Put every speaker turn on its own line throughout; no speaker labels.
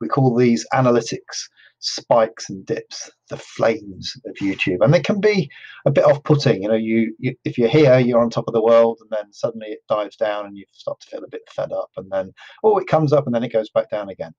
We call these analytics spikes and dips, the flames of YouTube, and they can be a bit off-putting. You know, you, you, if you're here, you're on top of the world, and then suddenly it dives down, and you start to feel a bit fed up, and then oh, it comes up, and then it goes back down again.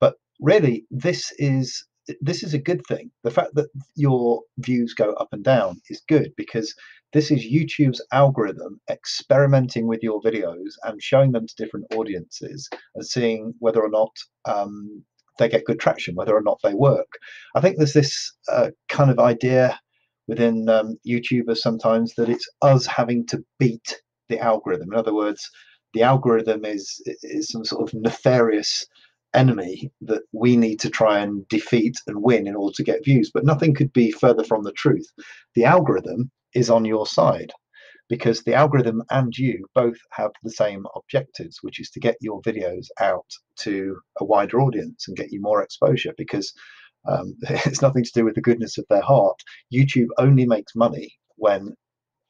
But really, this is this is a good thing. The fact that your views go up and down is good because this is YouTube's algorithm experimenting with your videos and showing them to different audiences and seeing whether or not um, they get good traction, whether or not they work. I think there's this uh, kind of idea within um, YouTubers sometimes that it's us having to beat the algorithm. In other words, the algorithm is is some sort of nefarious enemy that we need to try and defeat and win in order to get views. But nothing could be further from the truth. The algorithm is on your side because the algorithm and you both have the same objectives, which is to get your videos out to a wider audience and get you more exposure because um, it's nothing to do with the goodness of their heart. YouTube only makes money when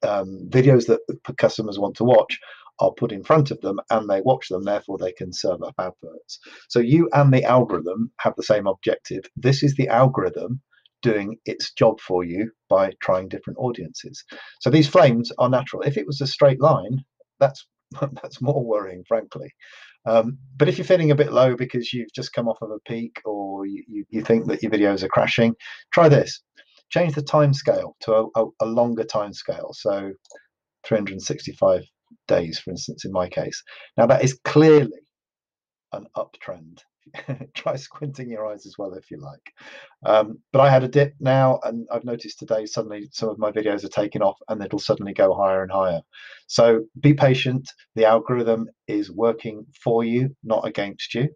um, videos that customers want to watch are put in front of them and they watch them, therefore they can serve up adverts. So you and the algorithm have the same objective. This is the algorithm doing its job for you by trying different audiences. So these flames are natural. If it was a straight line, that's that's more worrying, frankly. Um, but if you're feeling a bit low because you've just come off of a peak or you, you, think that your videos are crashing, try this. Change the time scale to a, a, a longer time scale. So 365 days, for instance, in my case. Now that is clearly an uptrend. Try squinting your eyes as well if you like. Um, but I had a dip now, and I've noticed today suddenly some of my videos are taking off and it'll suddenly go higher and higher. So be patient. The algorithm is working for you, not against you.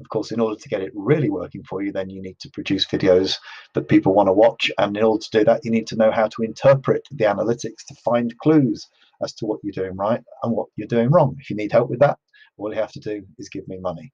Of course, in order to get it really working for you, then you need to produce videos that people want to watch. And in order to do that, you need to know how to interpret the analytics to find clues as to what you're doing right and what you're doing wrong. If you need help with that, all you have to do is give me money.